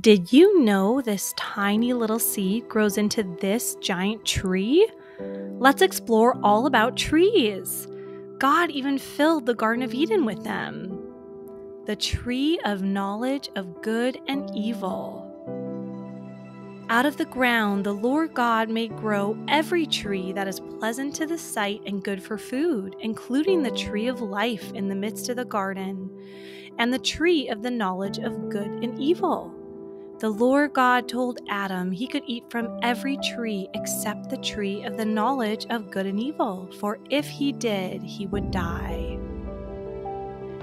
Did you know this tiny little seed grows into this giant tree? Let's explore all about trees. God even filled the Garden of Eden with them. The tree of knowledge of good and evil. Out of the ground, the Lord God made grow every tree that is pleasant to the sight and good for food, including the tree of life in the midst of the garden, and the tree of the knowledge of good and evil. The Lord God told Adam he could eat from every tree except the tree of the knowledge of good and evil, for if he did, he would die.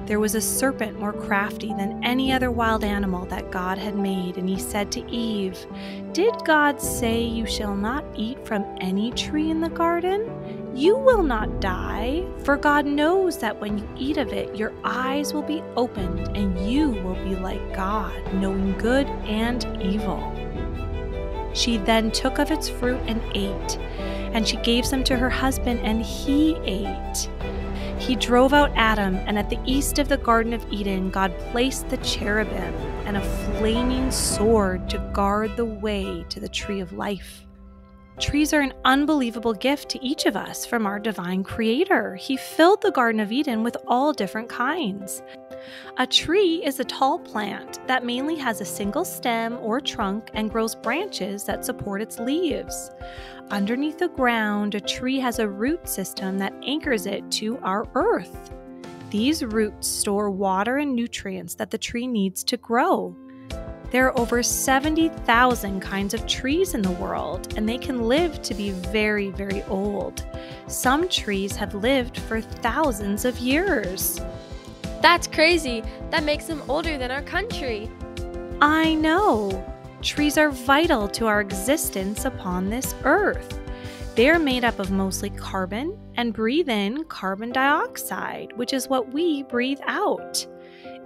There was a serpent more crafty than any other wild animal that God had made, and he said to Eve, Did God say you shall not eat from any tree in the garden? You will not die, for God knows that when you eat of it, your eyes will be opened and you will be like God, knowing good and evil. She then took of its fruit and ate, and she gave some to her husband, and he ate. He drove out Adam, and at the east of the Garden of Eden, God placed the cherubim and a flaming sword to guard the way to the tree of life. Trees are an unbelievable gift to each of us from our divine creator. He filled the Garden of Eden with all different kinds. A tree is a tall plant that mainly has a single stem or trunk and grows branches that support its leaves. Underneath the ground, a tree has a root system that anchors it to our earth. These roots store water and nutrients that the tree needs to grow. There are over 70,000 kinds of trees in the world, and they can live to be very, very old. Some trees have lived for thousands of years. That's crazy. That makes them older than our country. I know. Trees are vital to our existence upon this earth. They are made up of mostly carbon and breathe in carbon dioxide, which is what we breathe out.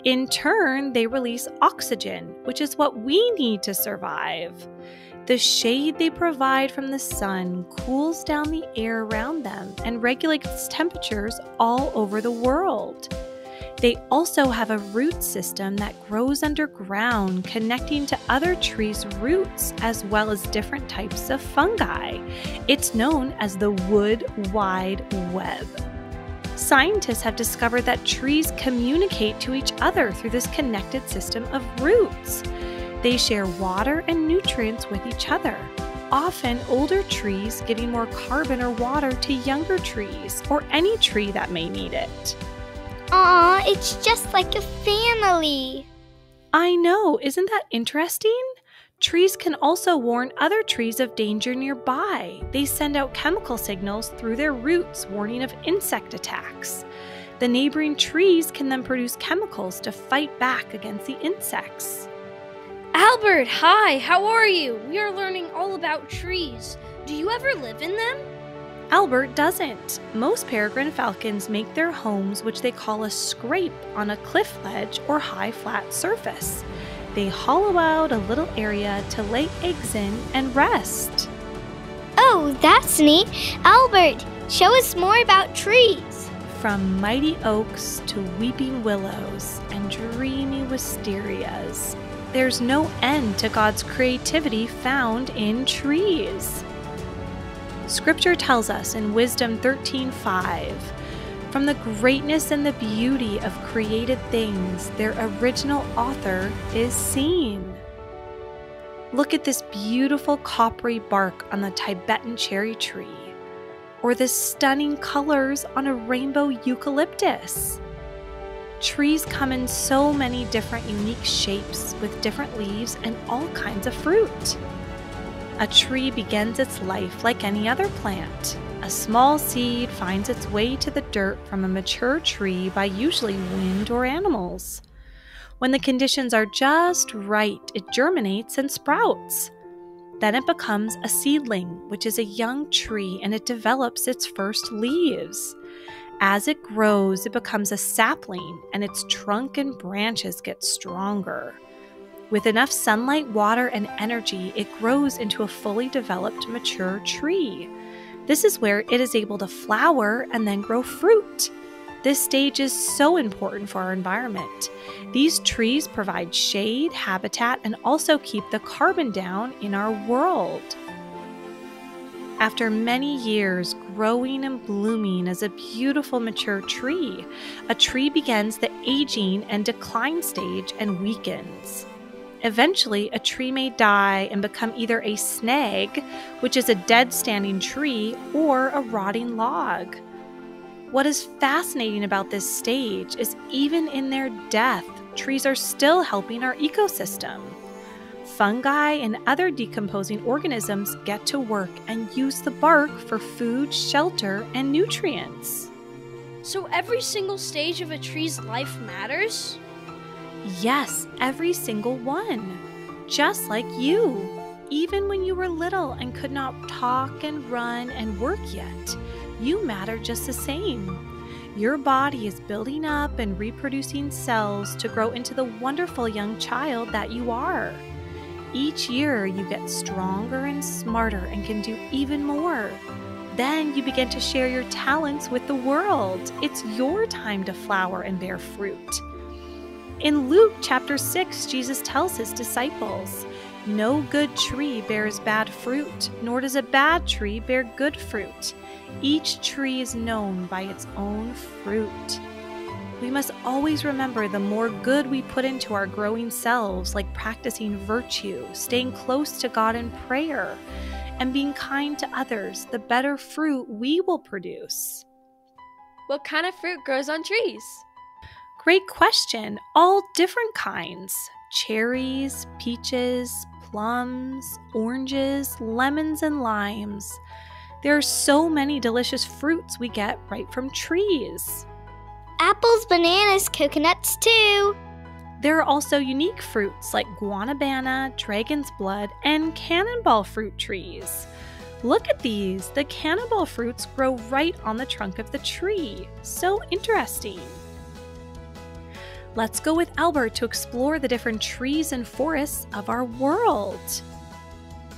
In turn, they release oxygen, which is what we need to survive. The shade they provide from the sun cools down the air around them and regulates temperatures all over the world. They also have a root system that grows underground, connecting to other trees' roots as well as different types of fungi. It's known as the wood wide web. Scientists have discovered that trees communicate to each other through this connected system of roots. They share water and nutrients with each other, often older trees giving more carbon or water to younger trees or any tree that may need it. Aw, it's just like a family. I know, isn't that interesting? Trees can also warn other trees of danger nearby. They send out chemical signals through their roots warning of insect attacks. The neighboring trees can then produce chemicals to fight back against the insects. Albert, hi, how are you? We are learning all about trees. Do you ever live in them? Albert doesn't. Most peregrine falcons make their homes, which they call a scrape, on a cliff ledge or high flat surface they hollow out a little area to lay eggs in and rest. Oh, that's neat. Albert, show us more about trees. From mighty oaks to weeping willows and dreamy wisterias, there's no end to God's creativity found in trees. Scripture tells us in Wisdom 13:5 from the greatness and the beauty of created things, their original author is seen. Look at this beautiful coppery bark on the Tibetan cherry tree, or the stunning colors on a rainbow eucalyptus. Trees come in so many different unique shapes with different leaves and all kinds of fruit. A tree begins its life like any other plant. A small seed finds its way to the dirt from a mature tree by usually wind or animals. When the conditions are just right, it germinates and sprouts. Then it becomes a seedling, which is a young tree, and it develops its first leaves. As it grows, it becomes a sapling, and its trunk and branches get stronger. With enough sunlight, water, and energy, it grows into a fully developed mature tree. This is where it is able to flower and then grow fruit. This stage is so important for our environment. These trees provide shade, habitat, and also keep the carbon down in our world. After many years growing and blooming as a beautiful mature tree, a tree begins the aging and decline stage and weakens. Eventually, a tree may die and become either a snag, which is a dead standing tree, or a rotting log. What is fascinating about this stage is even in their death, trees are still helping our ecosystem. Fungi and other decomposing organisms get to work and use the bark for food, shelter, and nutrients. So every single stage of a tree's life matters? Yes, every single one. Just like you. Even when you were little and could not talk and run and work yet, you matter just the same. Your body is building up and reproducing cells to grow into the wonderful young child that you are. Each year, you get stronger and smarter and can do even more. Then you begin to share your talents with the world. It's your time to flower and bear fruit. In Luke chapter 6, Jesus tells his disciples, No good tree bears bad fruit, nor does a bad tree bear good fruit. Each tree is known by its own fruit. We must always remember the more good we put into our growing selves, like practicing virtue, staying close to God in prayer, and being kind to others, the better fruit we will produce. What kind of fruit grows on trees? Great question. All different kinds cherries, peaches, plums, oranges, lemons, and limes. There are so many delicious fruits we get right from trees. Apples, bananas, coconuts, too. There are also unique fruits like guanabana, dragon's blood, and cannonball fruit trees. Look at these. The cannonball fruits grow right on the trunk of the tree. So interesting. Let's go with Albert to explore the different trees and forests of our world.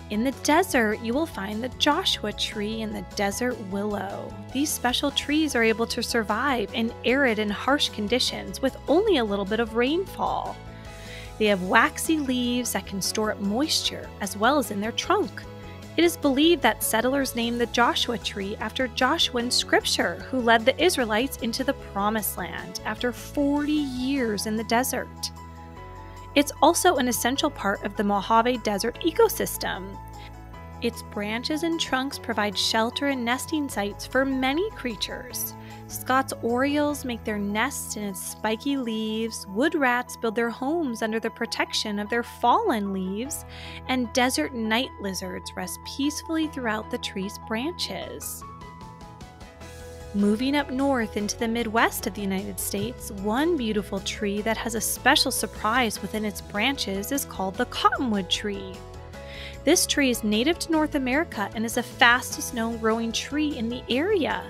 In the desert, you will find the Joshua tree and the desert willow. These special trees are able to survive in arid and harsh conditions with only a little bit of rainfall. They have waxy leaves that can store up moisture as well as in their trunk. It is believed that settlers named the Joshua tree after Joshua in Scripture, who led the Israelites into the Promised Land after 40 years in the desert. It's also an essential part of the Mojave Desert ecosystem. Its branches and trunks provide shelter and nesting sites for many creatures. Scott's orioles make their nests in its spiky leaves, wood rats build their homes under the protection of their fallen leaves, and desert night lizards rest peacefully throughout the tree's branches. Moving up north into the Midwest of the United States, one beautiful tree that has a special surprise within its branches is called the cottonwood tree. This tree is native to North America and is the fastest known growing tree in the area.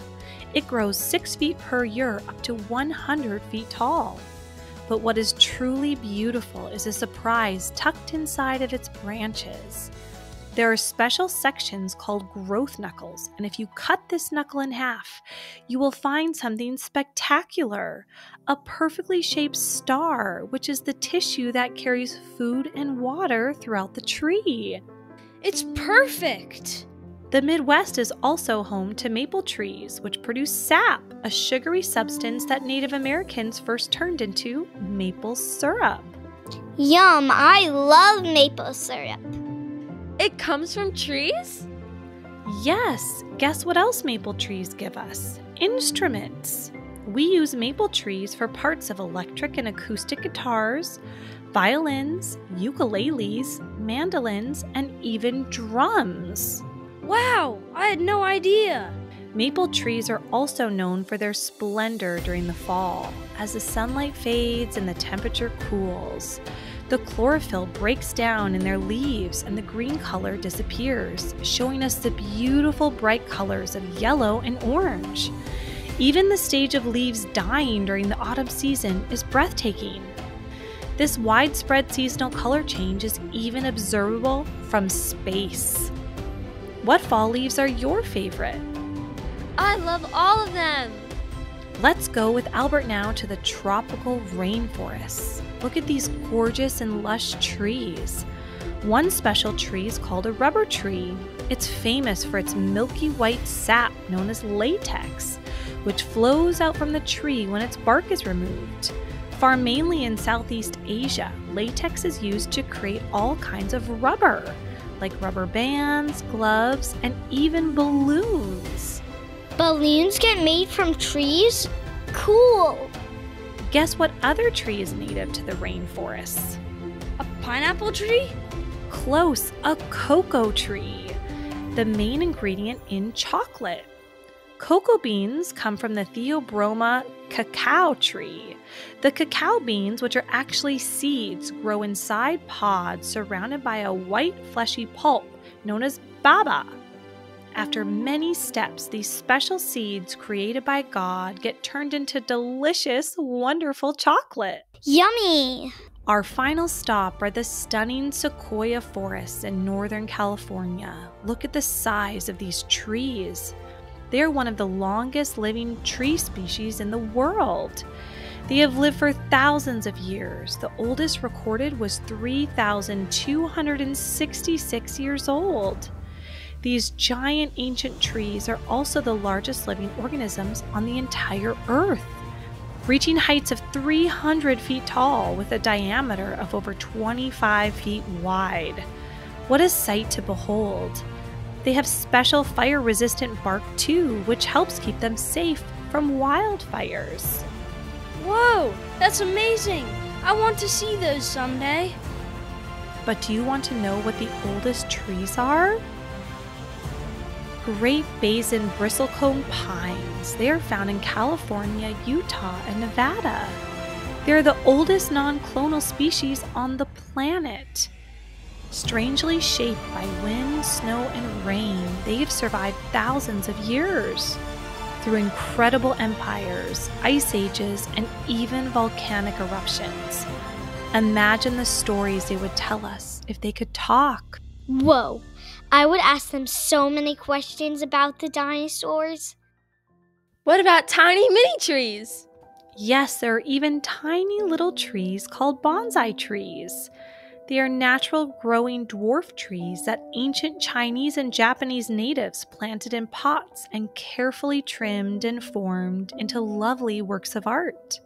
It grows 6 feet per year up to 100 feet tall. But what is truly beautiful is a surprise tucked inside of its branches. There are special sections called growth knuckles, and if you cut this knuckle in half, you will find something spectacular a perfectly shaped star, which is the tissue that carries food and water throughout the tree. It's perfect! The Midwest is also home to maple trees, which produce sap, a sugary substance that Native Americans first turned into maple syrup. Yum, I love maple syrup. It comes from trees? Yes, guess what else maple trees give us? Instruments. We use maple trees for parts of electric and acoustic guitars, violins, ukuleles, mandolins, and even drums. Wow, I had no idea. Maple trees are also known for their splendor during the fall. As the sunlight fades and the temperature cools, the chlorophyll breaks down in their leaves and the green color disappears, showing us the beautiful bright colors of yellow and orange. Even the stage of leaves dying during the autumn season is breathtaking. This widespread seasonal color change is even observable from space. What fall leaves are your favorite? I love all of them. Let's go with Albert now to the tropical rainforests. Look at these gorgeous and lush trees. One special tree is called a rubber tree. It's famous for its milky white sap known as latex, which flows out from the tree when its bark is removed. Far mainly in Southeast Asia, latex is used to create all kinds of rubber, like rubber bands, gloves, and even balloons. Balloons get made from trees? Cool! Guess what other tree is native to the rainforests? A pineapple tree? Close, a cocoa tree, the main ingredient in chocolate. Cocoa beans come from the Theobroma cacao tree. The cacao beans, which are actually seeds, grow inside pods surrounded by a white fleshy pulp known as baba. After many steps, these special seeds created by God get turned into delicious, wonderful chocolate. Yummy! Our final stop are the stunning sequoia forests in Northern California. Look at the size of these trees. They are one of the longest living tree species in the world. They have lived for thousands of years. The oldest recorded was 3,266 years old. These giant ancient trees are also the largest living organisms on the entire Earth, reaching heights of 300 feet tall with a diameter of over 25 feet wide. What a sight to behold! They have special fire resistant bark too, which helps keep them safe from wildfires. Whoa, that's amazing! I want to see those someday. But do you want to know what the oldest trees are? Great Basin bristlecone pines. They are found in California, Utah, and Nevada. They're the oldest non clonal species on the planet. Strangely shaped by wind, snow, and rain, they've survived thousands of years. Through incredible empires, ice ages, and even volcanic eruptions. Imagine the stories they would tell us if they could talk. Whoa! I would ask them so many questions about the dinosaurs. What about tiny mini trees? Yes, there are even tiny little trees called bonsai trees. They are natural growing dwarf trees that ancient Chinese and Japanese natives planted in pots and carefully trimmed and formed into lovely works of art.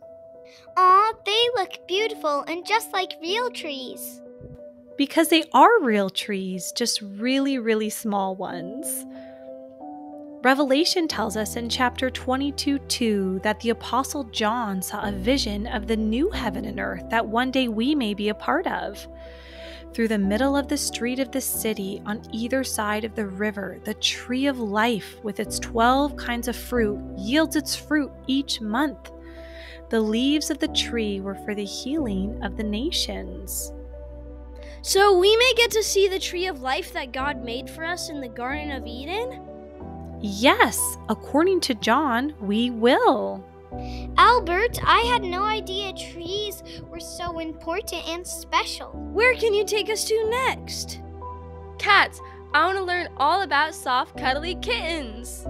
Aw, they look beautiful and just like real trees. Because they are real trees, just really, really small ones. Revelation tells us in chapter 22 2 that the Apostle John saw a vision of the new heaven and earth that one day we may be a part of. Through the middle of the street of the city, on either side of the river, the tree of life, with its 12 kinds of fruit, yields its fruit each month. The leaves of the tree were for the healing of the nations. So we may get to see the tree of life that God made for us in the Garden of Eden? Yes, according to John, we will. Albert, I had no idea trees were so important and special. Where can you take us to next? Cats, I want to learn all about soft, cuddly kittens.